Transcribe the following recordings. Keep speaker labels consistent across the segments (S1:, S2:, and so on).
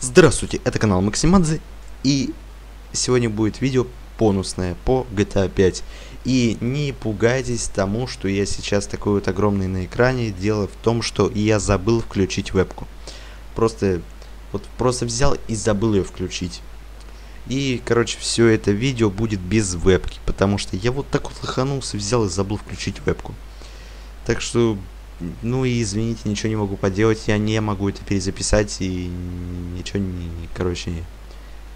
S1: Здравствуйте, это канал Максимадзе, и сегодня будет видео бонусное по GTA 5. И не пугайтесь тому, что я сейчас такой вот огромный на экране. Дело в том, что я забыл включить вебку. Просто, вот просто взял и забыл ее включить. И, короче, все это видео будет без вебки, потому что я вот так вот лоханулся, взял и забыл включить вебку. Так что ну и извините, ничего не могу поделать, я не могу это перезаписать и ничего не, короче, не.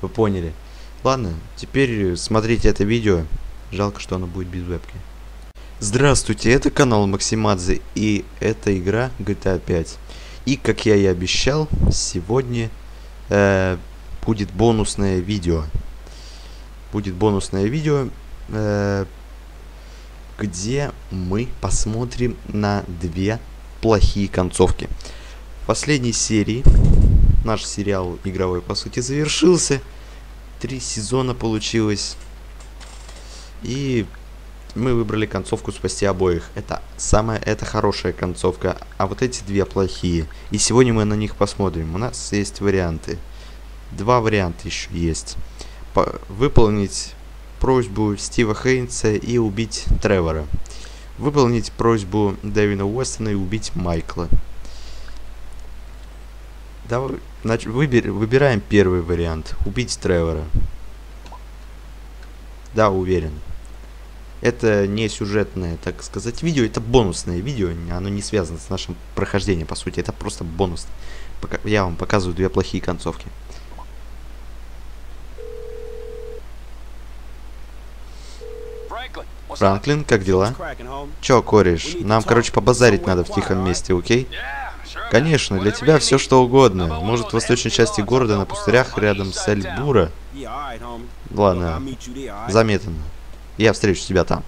S1: Вы поняли. Ладно, теперь смотрите это видео. Жалко, что оно будет без вебки. Здравствуйте, это канал Максимадзе и это игра GTA 5. И как я и обещал, сегодня э, будет бонусное видео. Будет бонусное видео. Э, где мы посмотрим на две плохие концовки. В последней серии наш сериал игровой по сути завершился. Три сезона получилось. И мы выбрали концовку спасти обоих. Это самая, это хорошая концовка, а вот эти две плохие. И сегодня мы на них посмотрим. У нас есть варианты. Два варианта еще есть. По выполнить просьбу Стива Хейнса и убить Тревора. Выполнить просьбу Дэвина Уэстона и убить Майкла. Давай, значит, выбер, выбираем первый вариант. Убить Тревора. Да, уверен. Это не сюжетное, так сказать, видео, это бонусное видео, оно не связано с нашим прохождением, по сути, это просто бонус. Я вам показываю две плохие концовки. Франклин, как дела? Чё, кореш? Нам, короче, побазарить надо в тихом месте, окей? Конечно, для тебя все что угодно. Может, в восточной части города, на пустырях, рядом с Эльбура? Ладно, заметно. Я встречу тебя там.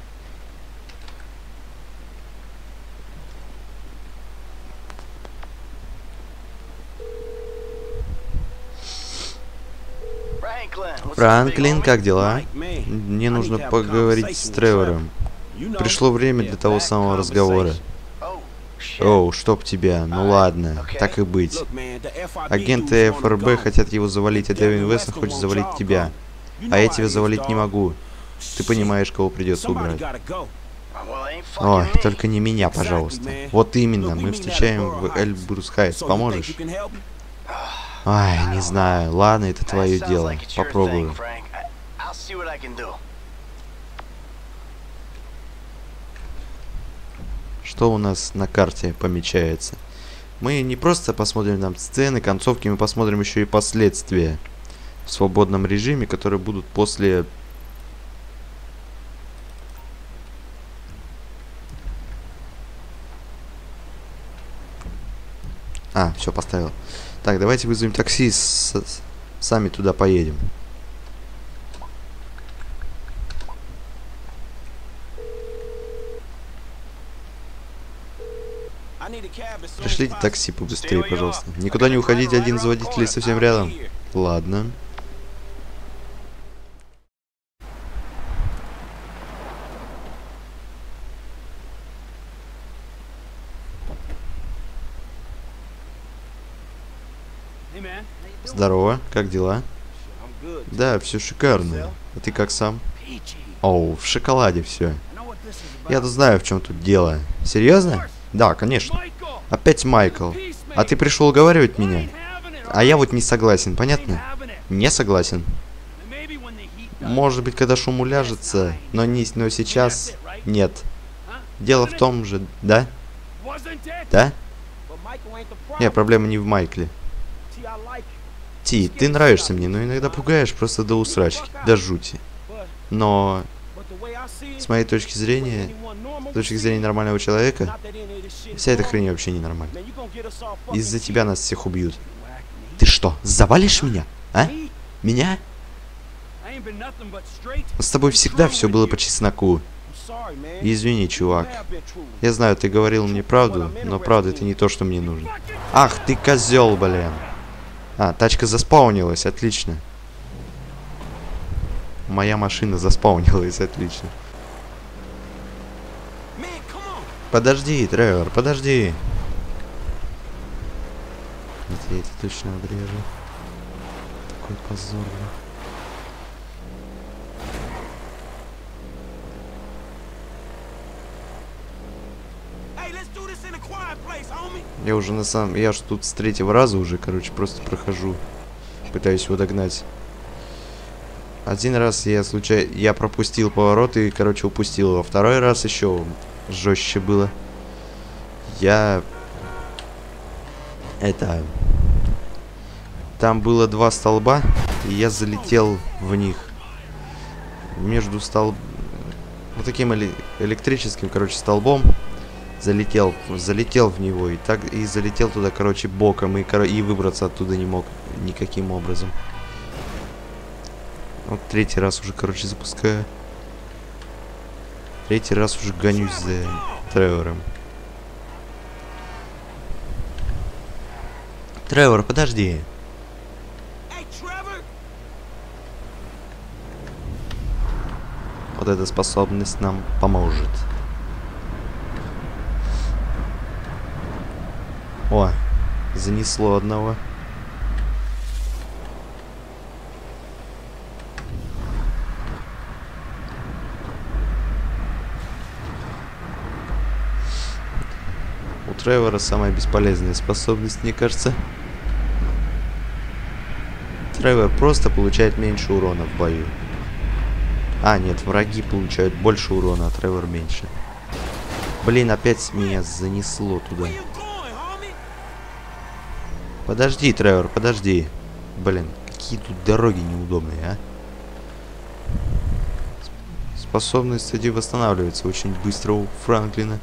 S1: Франклин, как дела? Мне нужно поговорить с Тревором. Пришло время для того самого разговора. Оу, чтоб тебя. Ну ладно, так и быть. Агенты ФРБ хотят его завалить, а Дэвин Вестон хочет завалить тебя. А я тебя завалить не могу. Ты понимаешь, кого придется убрать. Ой, только не меня, пожалуйста. Вот именно, мы встречаем в Эльбрус Хайтс. Поможешь? Ай, не знаю. Ладно, это твое дело. Попробую. Что у нас на карте помечается? Мы не просто посмотрим там сцены, концовки, мы посмотрим еще и последствия в свободном режиме, которые будут после... А, все, поставил. Так, давайте вызовем такси, с, с, сами туда поедем. Пришлите такси побыстрее, пожалуйста. Никуда не уходите, один из водителей совсем рядом. Ладно. Здорово, как дела? Да, все шикарно. А ты как сам? Оу, в шоколаде все. Я-то знаю, в чем тут дело. Серьезно? Да, конечно. Опять Майкл. А ты пришел уговаривать меня? А я вот не согласен, понятно? Не согласен. Может быть, когда шум уляжется, но, не, но сейчас нет. Дело в том же, да? Да? Не, проблема не в Майкле. Ти, ты нравишься мне, но иногда пугаешь просто до усрачки, до жути. Но, с моей точки зрения, с точки зрения нормального человека, вся эта хрень вообще ненормальна. Из-за тебя нас всех убьют. Ты что, завалишь меня? А? Меня? С тобой всегда все было по чесноку. Извини, чувак. Я знаю, ты говорил мне правду, но правда это не то, что мне нужно. Ах, ты козел, блин. А, тачка заспаунилась, отлично. моя машина заспаунилась, отлично. Подожди, Тревор, подожди. Я это точно обрежу. Такой позор, бля. Я уже на самом... Я ж тут с третьего раза уже, короче, просто прохожу. Пытаюсь его догнать. Один раз я случайно... Я пропустил поворот и, короче, упустил его. Второй раз еще жестче было. Я... Это... Там было два столба, и я залетел в них. Между столб... Вот таким электрическим, короче, столбом залетел, залетел в него и так и залетел туда, короче, боком и, кор и выбраться оттуда не мог никаким образом. Вот третий раз уже, короче, запускаю. Третий раз уже гонюсь за Тревором. Тревор, подожди. Вот эта способность нам поможет. О, занесло одного. У Тревора самая бесполезная способность, мне кажется. Тревор просто получает меньше урона в бою. А, нет, враги получают больше урона, а Тревор меньше. Блин, опять меня занесло туда. Подожди, Тревор, подожди. Блин, какие тут дороги неудобные, а? Способность, кстати, восстанавливается очень быстро у Франклина.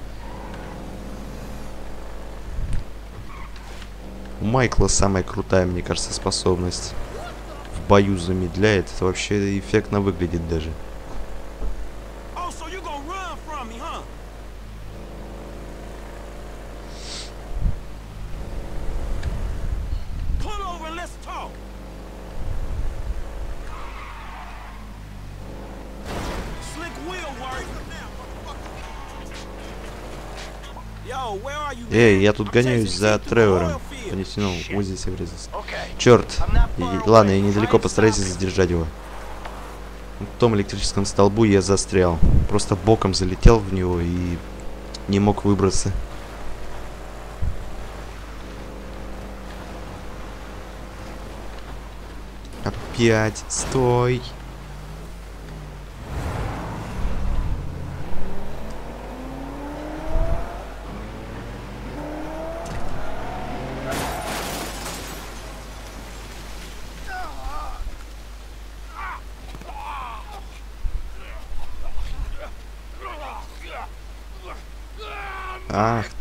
S1: У Майкла самая крутая, мне кажется, способность. В бою замедляет. Это вообще эффектно выглядит даже. Эй, я тут гоняюсь за Тревором. Понесено, вот здесь я врезался. Черт. Ладно, я недалеко, постарайтесь задержать его. В том электрическом столбу я застрял. Просто боком залетел в него и не мог выбраться. Опять, стой.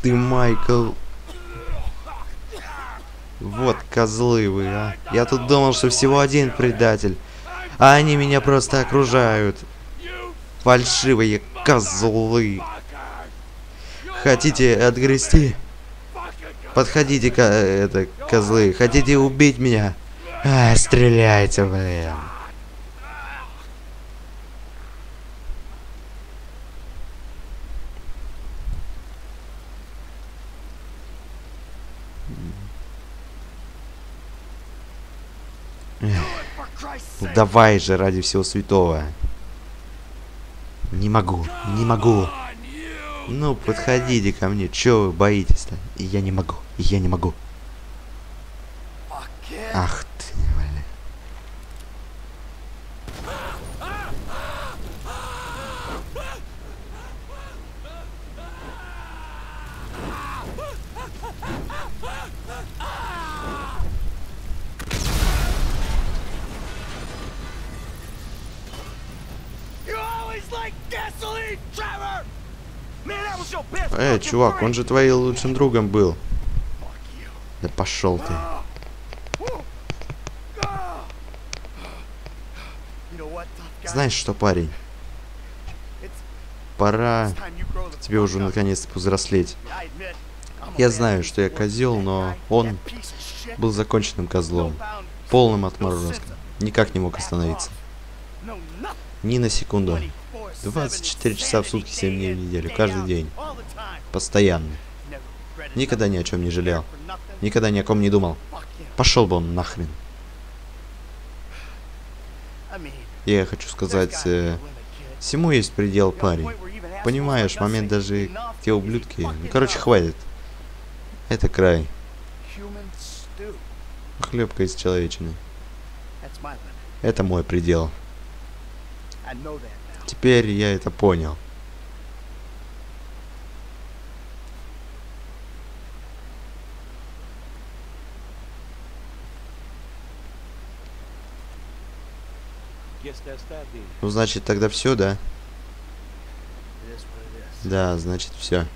S1: Ты, Майкл. Вот козлы вы, а. Я тут думал, что всего один предатель. А они меня просто окружают. Фальшивые козлы. Хотите отгрести? Подходите, это, козлы. Хотите убить меня? А, стреляйте, блин. Ну давай же, ради всего святого. Не могу, не могу. Ну, подходите ко мне, чё вы боитесь-то? Я не могу, я не могу. Ах чувак, он же твоим лучшим другом был. Да пошел ты. Знаешь что, парень? Пора тебе уже наконец-то повзрослеть. Я знаю, что я козел, но он был законченным козлом. Полным отморозком. Никак не мог остановиться. Ни на секунду. 24 часа в сутки, 7 дней в неделю, каждый день. Постоянно. Никогда ни о чем не жалел. Никогда ни о ком не думал. Пошел бы он нахрен. Я хочу сказать, э, всему есть предел, парень. Понимаешь, момент даже те ублюдки. Ну, короче, хватит. Это край. Хлебка из человечины. Это мой предел. Теперь я это понял. Ну, значит, тогда все, да? Да, значит, все.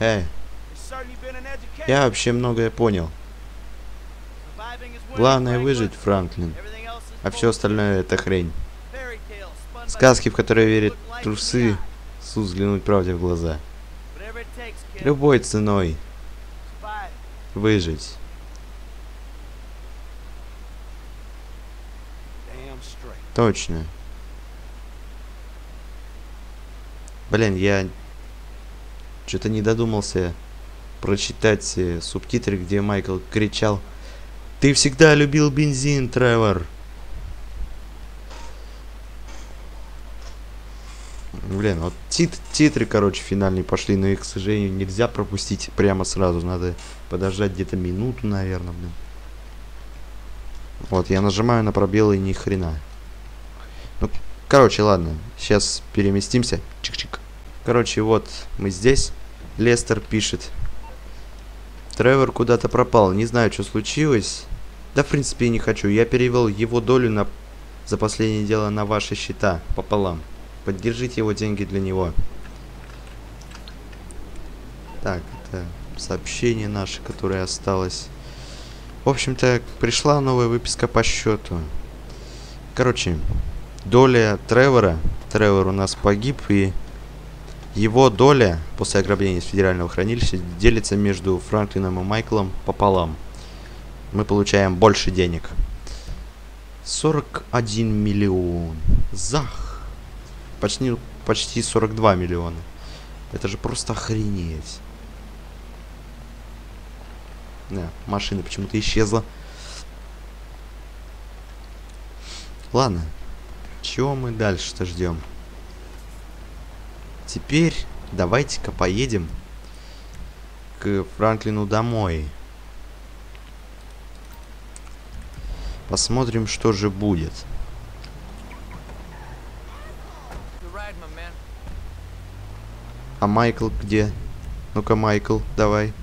S1: Эй, я вообще многое понял. Главное выжить, Франклин. А все остальное это хрень. Сказки, в которые верят трусы, су взглянуть правде в глаза. Любой ценой выжить. Точно. Блин, я что-то не додумался прочитать э, субтитры, где Майкл кричал «Ты всегда любил бензин, Тревор!» Блин, вот тит титры, короче, финальные пошли, но их, к сожалению, нельзя пропустить прямо сразу. Надо подождать где-то минуту, наверное, блин. Вот, я нажимаю на пробелы и ни хрена. Ну, короче, ладно. Сейчас переместимся. Чик-чик. Короче, вот мы здесь. Лестер пишет. Тревор куда-то пропал. Не знаю, что случилось. Да, в принципе, не хочу. Я перевел его долю на... за последнее дело на ваши счета пополам. Поддержите его деньги для него. Так, это сообщение наше, которое осталось. В общем-то, пришла новая выписка по счету. Короче, доля Тревора. Тревор у нас погиб, и его доля после ограбления из федерального хранилища делится между Франклином и Майклом пополам. Мы получаем больше денег. 41 миллион. Зах почти, почти 42 миллиона. Это же просто охренеть. Не, машина почему-то исчезла. Ладно. Чего мы дальше-то ждем? Теперь давайте-ка поедем к Франклину домой. Посмотрим, что же будет. А Майкл где? Ну-ка, Майкл, давай.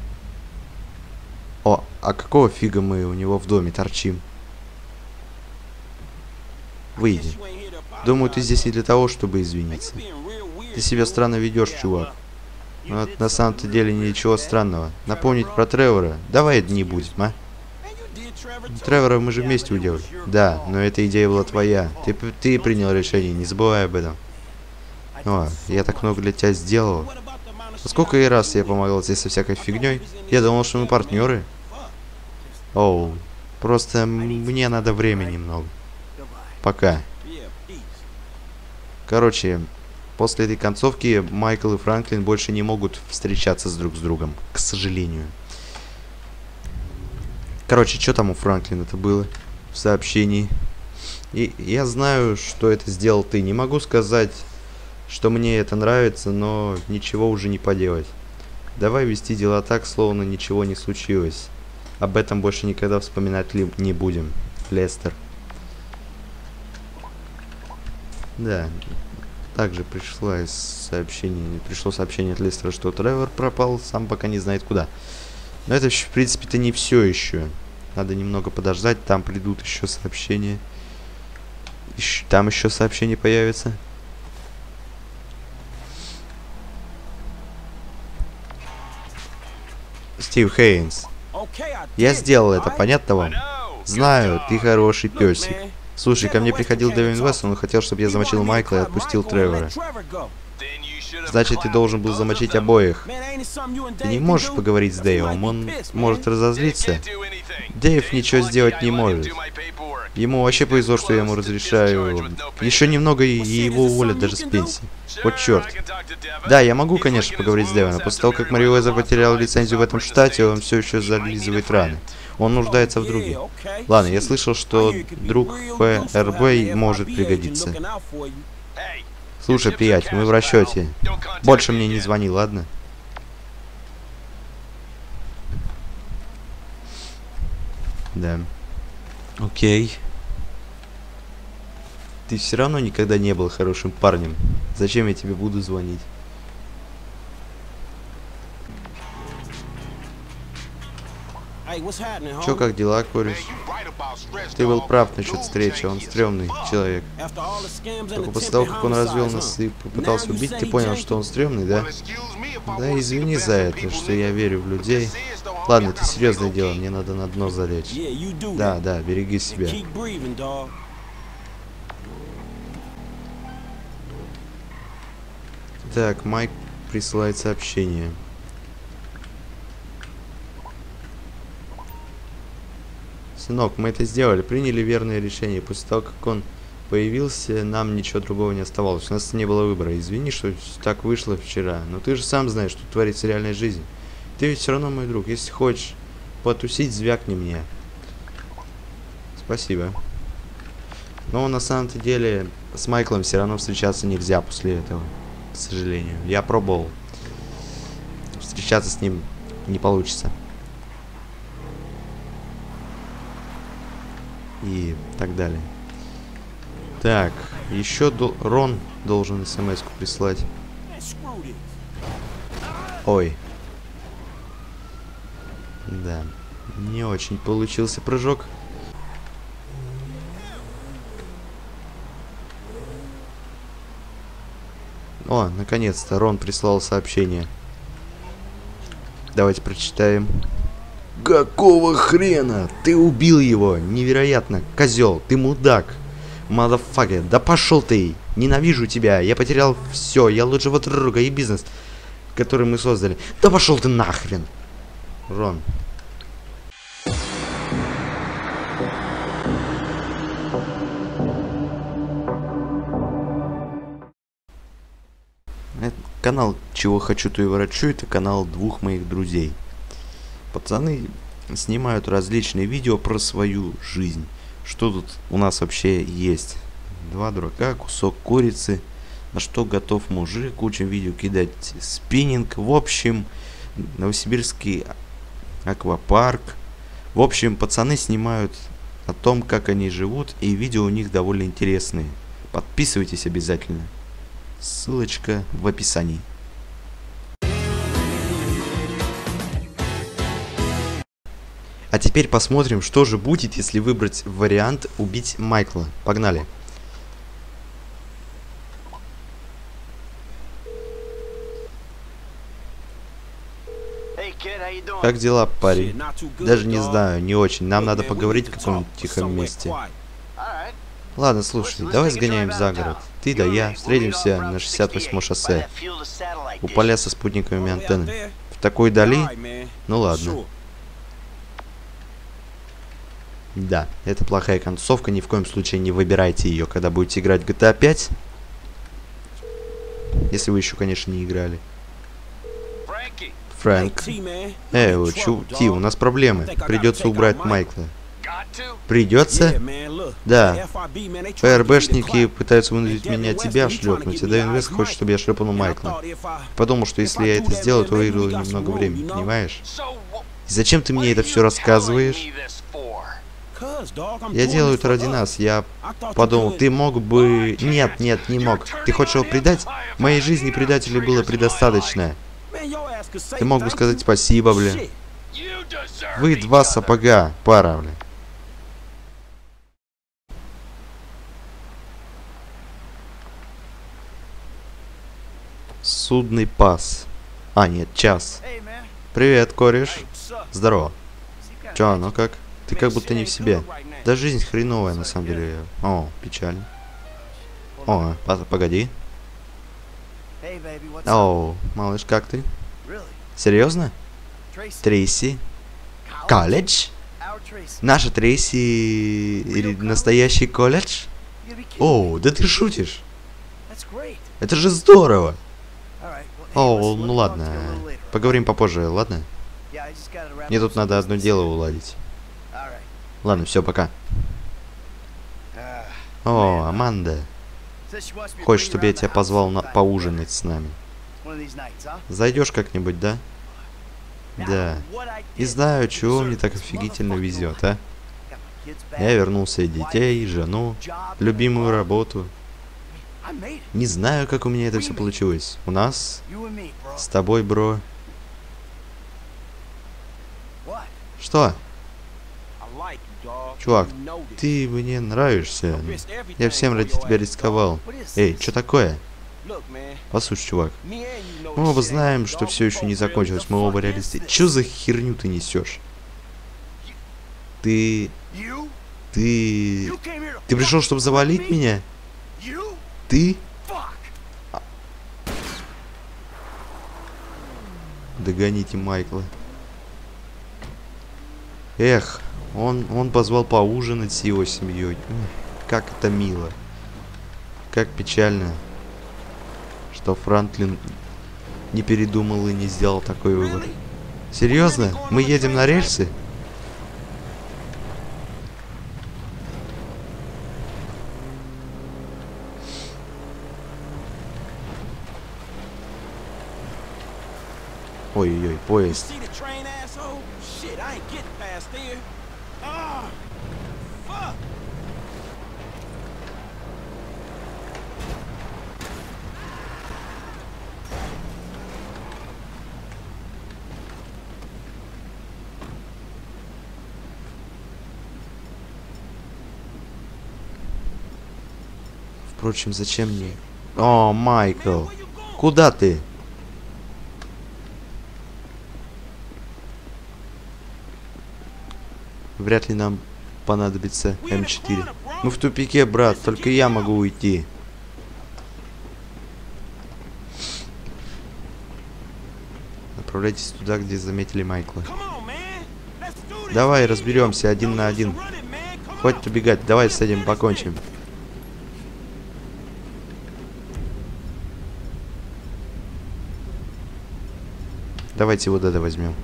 S1: О, а какого фига мы у него в доме торчим? Выйди. Думаю, ты здесь не для того, чтобы извиниться. Ты себя странно ведешь, чувак. Но на самом-то деле ничего странного. Напомнить про Тревора. Давай это не будет, а? Тревора мы же вместе уделали. Да, но эта идея была твоя. Ты, ты принял решение, не забывай об этом. О, я так много для тебя сделал. Сколько и раз я помогал тебе со всякой фигней? Я думал, что мы партнеры. Оу, просто мне надо времени немного. Пока. Короче, после этой концовки Майкл и Франклин больше не могут встречаться с друг с другом, к сожалению. Короче, что там у Франклина это было в сообщении? И я знаю, что это сделал ты. Не могу сказать что мне это нравится, но ничего уже не поделать. Давай вести дела так, словно ничего не случилось. Об этом больше никогда вспоминать ли не будем. Лестер. Да. Также пришло сообщение, пришло сообщение от Лестера, что Тревор пропал, сам пока не знает куда. Но это, в принципе-то, не все еще. Надо немного подождать, там придут еще сообщения. Там еще сообщения появятся. Стив Хейнс. Я сделал это, понятно вам? Знаю, ты хороший песик. Слушай, ко мне приходил Дэвин Вест, он хотел, чтобы я замочил Майкла и отпустил Тревора. Значит, ты должен был замочить обоих. Ты не можешь поговорить с Дэйвом, он может разозлиться. Дэйв ничего сделать не может. Ему вообще повезло, что я ему разрешаю. Еще немного и его уволят даже с пенсии. Вот черт. Да, я могу, конечно, поговорить с Дэвином. После того, как Мариуэзер потерял лицензию в этом штате, он все еще зализывает раны. Он нуждается в друге. Ладно, я слышал, что друг ФРБ может пригодиться. Слушай, приятель, мы в расчете. Больше мне не звони, ладно? Да. Окей. Ты все равно никогда не был хорошим парнем. Зачем я тебе буду звонить? Чё, как дела, кореш? Ты был прав насчет встречи, он стрёмный человек. Только после того, как он развел нас и попытался убить, ты понял, что он стрёмный, да? Да извини за это, что я верю в людей. Ладно, это серьезное дело, мне надо на дно залечь. Да, да, береги себя. Так, Майк присылает сообщение. Сынок, мы это сделали, приняли верное решение. После того, как он появился, нам ничего другого не оставалось. У нас не было выбора. Извини, что так вышло вчера. Но ты же сам знаешь, что творится реальная жизнь. Ты ведь все равно мой друг. Если хочешь потусить, звякни мне. Спасибо. Но на самом-то деле с Майклом все равно встречаться нельзя после этого. К сожалению. Я пробовал. Встречаться с ним не получится. И так далее. Так, еще до... Рон должен смс прислать. Ой. Да, не очень получился прыжок. О, наконец-то Рон прислал сообщение. Давайте прочитаем. Какого хрена? Ты убил его. Невероятно. Козел, ты мудак. Мадафаке, да пошел ты. Ненавижу тебя. Я потерял все. Я лучшего друга и бизнес, который мы создали. Да пошел ты нахрен. Рон. Это канал «Чего хочу, то и ворочу» это канал двух моих друзей. Пацаны снимают различные видео про свою жизнь. Что тут у нас вообще есть? Два дурака, кусок курицы, на что готов мужик, куча видео кидать спиннинг. В общем, Новосибирский аквапарк. В общем, пацаны снимают о том, как они живут, и видео у них довольно интересные. Подписывайтесь обязательно. Ссылочка в описании. А теперь посмотрим, что же будет, если выбрать вариант убить Майкла. Погнали. Как дела, парень? Даже не знаю, не очень. Нам надо поговорить в каком-нибудь тихом месте. Ладно, слушай, давай сгоняем за город. Ты да я встретимся на 68 шоссе. У поля со спутниковыми антеннами. В такой дали? Ну ладно. Да, это плохая концовка, ни в коем случае не выбирайте ее, когда будете играть в GTA 5. Если вы еще, конечно, не играли. Фрэнк. Эй, чу, Ти, у нас проблемы. Придется убрать Майкла. Придется? Да. ФРБшники пытаются вынудить меня тебя шлепнуть, а Дэвин Вест хочет, чтобы я шлепнул Майкла. Подумал, что если я это сделаю, то выиграю немного времени, понимаешь? И зачем ты мне это все рассказываешь? Я делаю это ради нас. Я подумал, ты мог бы... Нет, нет, не мог. Ты хочешь его предать? В моей жизни предателей было предостаточно. Ты мог бы сказать спасибо, блин. Вы два сапога, пара, блин. Судный пас. А, нет, час. Привет, кореш. Здорово. Чё, ну как? Ты как будто не в себе. Да жизнь хреновая, на самом деле. О, печально. О, по- погоди. О, малыш, как ты? Серьезно? Трейси? Колледж? Наша Трейси... или настоящий колледж? О, да ты шутишь. Это же здорово. О, ну ладно. Поговорим попозже, ладно? Мне тут надо одно дело уладить. Ладно, все, пока. О, Аманда. Хочешь, чтобы я тебя позвал на поужинать с нами? Зайдешь как-нибудь, да? Да. И знаю, чего мне так офигительно везет, а? Я вернулся и детей, жену, любимую работу. Не знаю, как у меня это все получилось. У нас с тобой, бро. Что? Чувак, ты мне нравишься. Я всем ради тебя рисковал. Эй, что такое? Послушай, чувак. Мы оба знаем, что все еще не закончилось. Мы оба реалисты. Че за херню ты несешь? Ты... Ты... Ты пришел, чтобы завалить меня? Ты? Догоните Майкла. Эх, он, он позвал поужинать с его семьей. Как это мило. Как печально, что Франклин не передумал и не сделал такой выбор. Серьезно? Мы едем на рельсы? Ой-ой-ой, поезд. Впрочем, зачем мне? О, Майкл. Куда ты? Вряд ли нам понадобится М4. Мы в тупике, брат. Только я могу уйти. Направляйтесь туда, где заметили Майкла. Давай разберемся один на один. Хватит убегать, давай с этим покончим. Давайте его Дэда возьмем.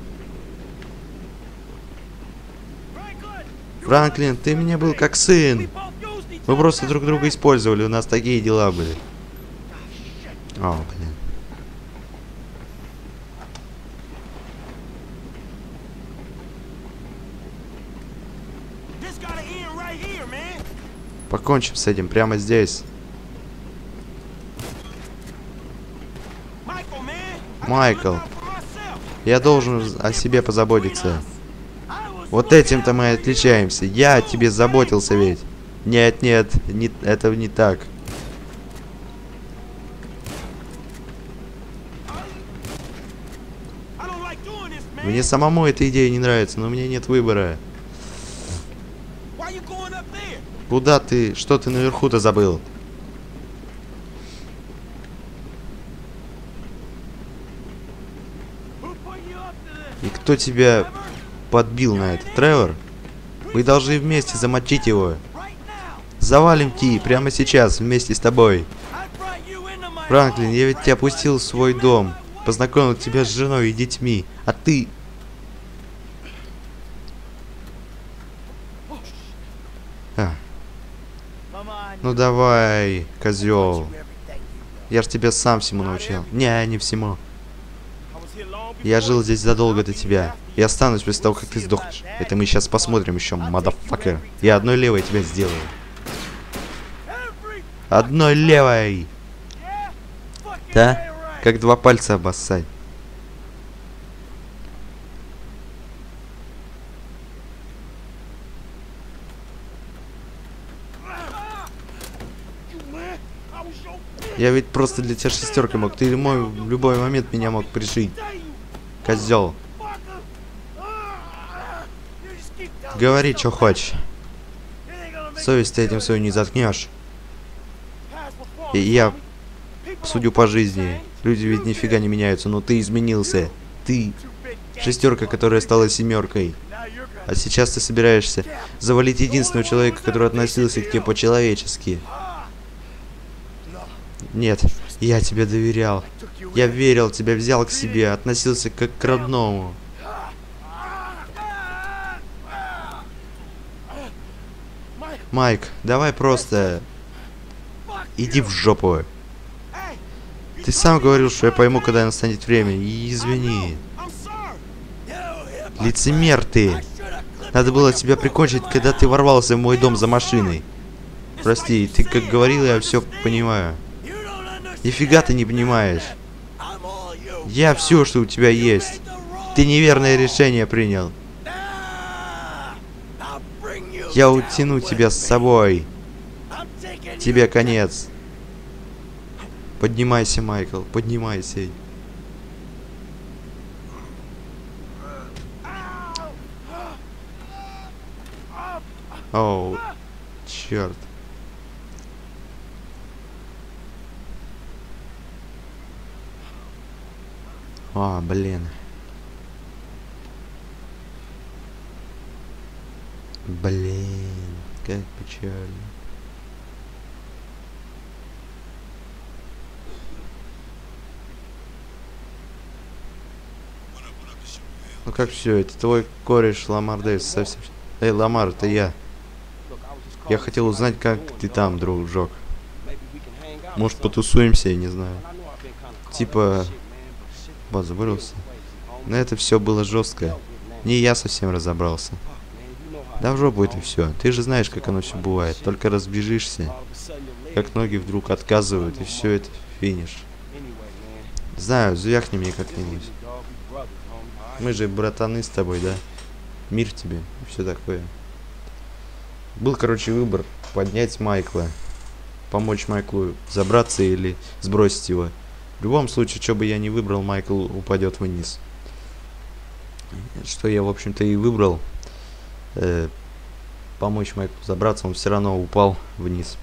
S1: Франклин, ты мне был как сын. Мы просто друг друга использовали, у нас такие дела были. О, блин. Покончим с этим прямо здесь. Майкл, я должен о себе позаботиться. Вот этим-то мы отличаемся. Я о тебе заботился ведь. Нет, нет, не, это не так. Мне самому эта идея не нравится, но у меня нет выбора. Куда ты? Что ты наверху-то забыл? Кто тебя подбил на это? Тревор? Мы должны вместе замочить его. Завалим Ти прямо сейчас вместе с тобой. Франклин, я ведь тебя пустил в свой дом. Познакомил тебя с женой и детьми. А ты... А, ну давай, козел. Я ж тебя сам всему научил. Не, не всему. Я жил здесь задолго до тебя. И останусь после того, как ты сдохнешь. Это мы сейчас посмотрим еще, мадафакер. Я одной левой тебя сделаю. Одной левой! Да? Как два пальца обоссать. Я ведь просто для тебя шестеркой мог. Ты в любой момент меня мог пришить. Козел. Говори, что хочешь. Совесть ты этим свою не заткнешь. И я судю по жизни. Люди ведь нифига не меняются, но ты изменился. Ты шестерка, которая стала семеркой. А сейчас ты собираешься завалить единственного человека, который относился к тебе по-человечески. Нет, я тебе доверял. Я верил, тебя взял к себе, относился как к родному. Майк, давай просто иди в жопу. Ты сам говорил, что я пойму, когда настанет время. И извини. Лицемер ты. Надо было тебя прикончить, когда ты ворвался в мой дом за машиной. Прости, ты как говорил, я все понимаю. Нифига ты не понимаешь. Я все, что у тебя есть. Ты неверное решение принял. Я утяну тебя с собой. Тебе конец. Поднимайся, Майкл, поднимайся. Оу, черт. А, блин. Блин, как печально. Ну как все, это твой кореш Ламар Дэвис совсем... Эй, Ламар, это я. Я хотел узнать, как ты там, дружок. Может, потусуемся, я не знаю. Типа, позабылся. Но это все было жестко. Не я совсем разобрался. Да в жопу это все. Ты же знаешь, как оно все бывает. Только разбежишься, как ноги вдруг отказывают, и все это финиш. Знаю, звякни мне как-нибудь. Мы же братаны с тобой, да? Мир тебе и все такое. Был, короче, выбор поднять Майкла, помочь Майклу забраться или сбросить его. В любом случае, что бы я не выбрал, Майкл упадет вниз. Что я, в общем-то, и выбрал. Э, помочь Майклу забраться, он все равно упал вниз.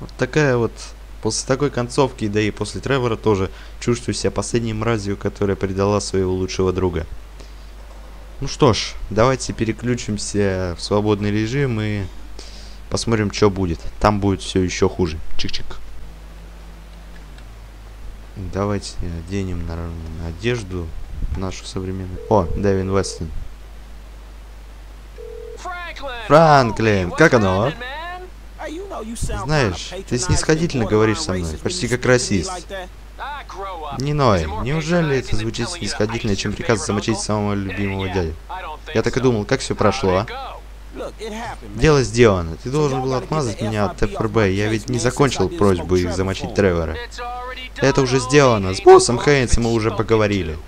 S1: Вот такая вот, после такой концовки, да и после Тревора тоже чувствую себя последней мразью, которая предала своего лучшего друга. Ну что ж, давайте переключимся в свободный режим и посмотрим, что будет. Там будет все еще хуже. Чик-чик. Давайте оденем на одежду нашу современную. О, Дэвин Вестон. Франклин, как оно?
S2: Sound
S1: Знаешь, ты снисходительно говоришь со мной, почти как расист. Не ной, неужели это звучит снисходительно, чем приказ замочить самого любимого дядю? Я так и думал, как все прошло, а? Дело сделано. Ты должен был отмазать меня от ФРБ. Я ведь не закончил просьбу их замочить Тревора. Это уже сделано. С боссом Хейнсом мы уже поговорили.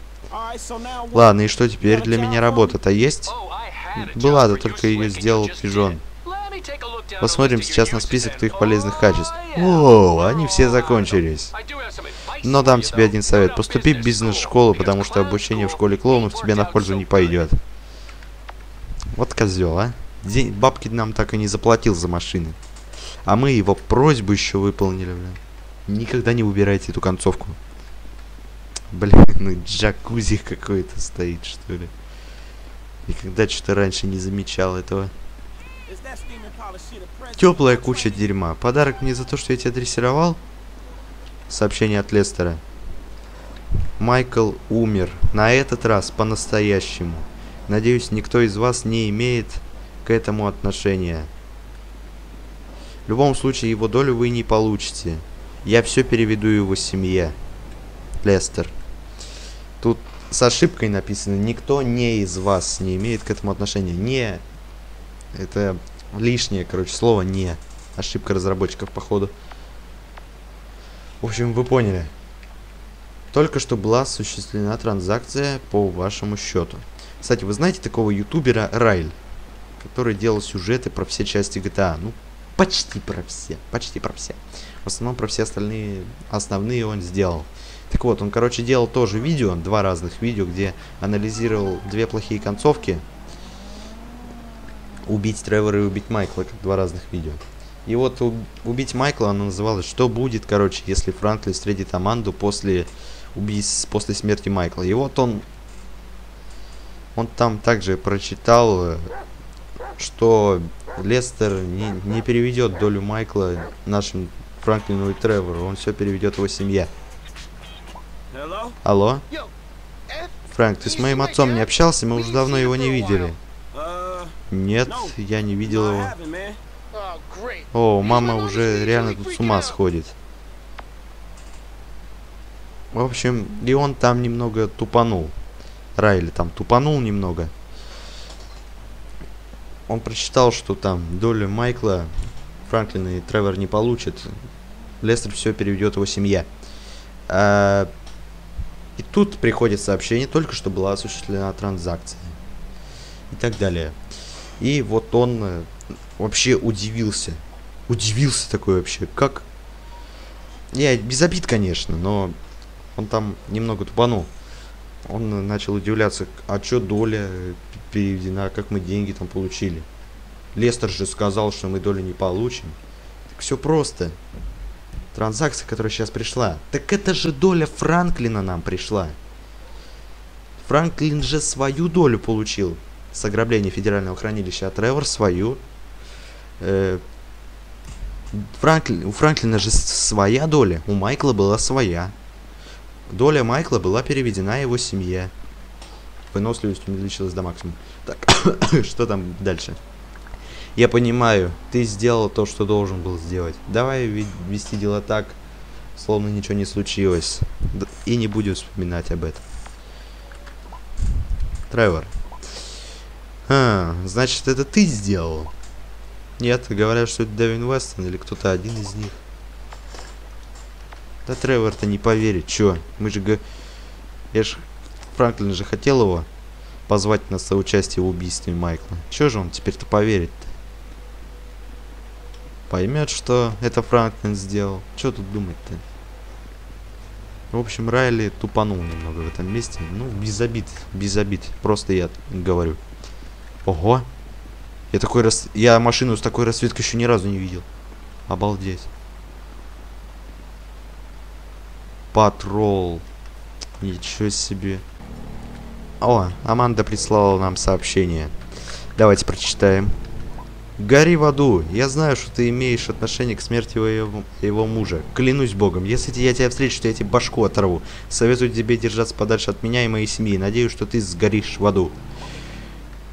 S1: Ладно, и что теперь? Для меня работа-то есть? Была, да только ее сделал пижон. Посмотрим сейчас на список твоих полезных качеств. О, они все закончились. Но дам тебе один совет. Поступи в бизнес-школу, потому что обучение в школе клоунов тебе на пользу не пойдет. Вот козел, а. День, бабки нам так и не заплатил за машины. А мы его просьбу еще выполнили, блин. Никогда не убирайте эту концовку. Блин, ну джакузи какой-то стоит, что ли. Никогда что-то раньше не замечал этого. Теплая куча дерьма. Подарок мне за то, что я тебя дрессировал? Сообщение от Лестера. Майкл умер. На этот раз по-настоящему. Надеюсь, никто из вас не имеет к этому отношения. В любом случае, его долю вы не получите. Я все переведу его семье. Лестер. Тут с ошибкой написано, никто не из вас не имеет к этому отношения. Не. Это лишнее, короче, слово не. Ошибка разработчиков, походу. В общем, вы поняли. Только что была осуществлена транзакция по вашему счету. Кстати, вы знаете такого ютубера Райль, который делал сюжеты про все части GTA? Ну, почти про все. Почти про все. В основном про все остальные основные он сделал. Так вот, он, короче, делал тоже видео, два разных видео, где анализировал две плохие концовки. убить Тревора и убить Майкла, как два разных видео. И вот убить Майкла оно называлось «Что будет, короче, если Франклин встретит Аманду после убийств, после смерти Майкла». И вот он он там также прочитал, э, что Лестер не, не переведет долю Майкла нашим Франклину и Тревору, он все переведет его семье. Алло? Фрэнк, ты с моим отцом не общался? Мы уже давно его не видели.
S2: Uh,
S1: Нет, я не видел его.
S3: oh.
S1: О, мама уже реально тут с ума сходит. В общем, и он там немного тупанул. Райли там тупанул немного. Он прочитал, что там долю Майкла, Франклина и Тревор не получат. Лестер все переведет его семья. А, и тут приходит сообщение, только что была осуществлена транзакция. И так далее. И вот он э, вообще удивился. Удивился такой вообще. Как? Я без обид, конечно, но он там немного тупанул. Он э, начал удивляться, а чё доля переведена, как мы деньги там получили. Лестер же сказал, что мы долю не получим. Так все просто. Транзакция, которая сейчас пришла. Так это же доля Франклина нам пришла. Франклин же свою долю получил с ограбления федерального хранилища, а Тревор свою. Э, Франклин, у Франклина же своя доля, у Майкла была своя. Доля Майкла была переведена его семье. Выносливость увеличилась до максимума. Так, что там дальше? Я понимаю, ты сделал то, что должен был сделать. Давай вести дела так, словно ничего не случилось. И не будем вспоминать об этом. Тревор. А, значит, это ты сделал? Нет, говорят, что это Дэвин Вестон или кто-то один из них. Да Тревор-то не поверит, чё? Мы же... Я ж... Франклин же хотел его позвать на соучастие в убийстве Майкла. Чё же он теперь-то поверит-то? Поймет, что это Франклин сделал. Чё тут думать-то? В общем, Райли тупанул немного в этом месте. Ну, без обид, без обид. Просто я говорю. Ого! Я такой рас... Я машину с такой расцветкой еще ни разу не видел. Обалдеть. Патрол. Ничего себе. О, Аманда прислала нам сообщение. Давайте прочитаем. Гори в аду. Я знаю, что ты имеешь отношение к смерти его, его мужа. Клянусь богом, если я тебя встречу, то я тебе башку оторву. Советую тебе держаться подальше от меня и моей семьи. Надеюсь, что ты сгоришь в аду.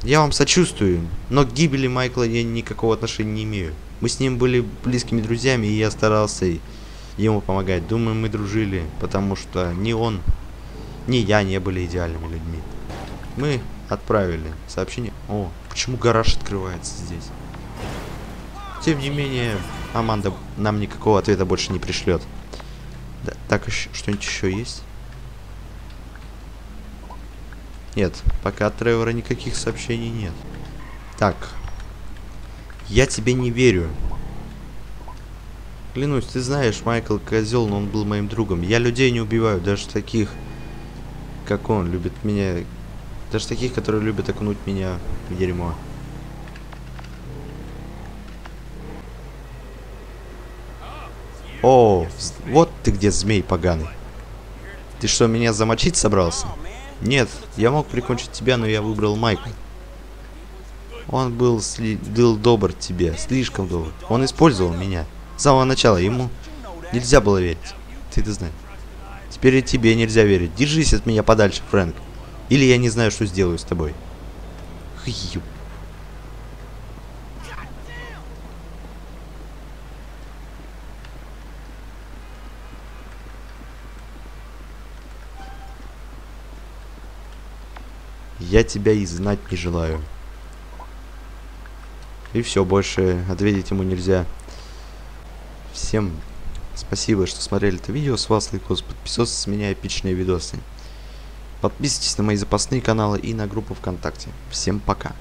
S1: Я вам сочувствую, но к гибели Майкла я никакого отношения не имею. Мы с ним были близкими друзьями, и я старался ему помогать. Думаю, мы дружили, потому что ни он, ни я не были идеальными людьми. Мы отправили сообщение. О, почему гараж открывается здесь? Тем не менее, Аманда нам никакого ответа больше не пришлет. Да, так, что-нибудь еще есть? Нет, пока от Тревора никаких сообщений нет. Так. Я тебе не верю. Клянусь, ты знаешь, Майкл козел, но он был моим другом. Я людей не убиваю, даже таких, как он, любит меня. Даже таких, которые любят окунуть меня в дерьмо. О, вот ты где, змей поганый. Ты что, меня замочить собрался? Нет, я мог прикончить тебя, но я выбрал Майкла. Он был, сли- был добр тебе, слишком добр. Он использовал меня. С самого начала ему нельзя было верить. Ты это знаешь. Теперь и тебе нельзя верить. Держись от меня подальше, Фрэнк. Или я не знаю, что сделаю с тобой. Хью. Я тебя и знать не желаю. И все, больше ответить ему нельзя. Всем спасибо, что смотрели это видео. С вас лайкос, подписывайтесь, с меня эпичные видосы. Подписывайтесь на мои запасные каналы и на группу ВКонтакте. Всем пока.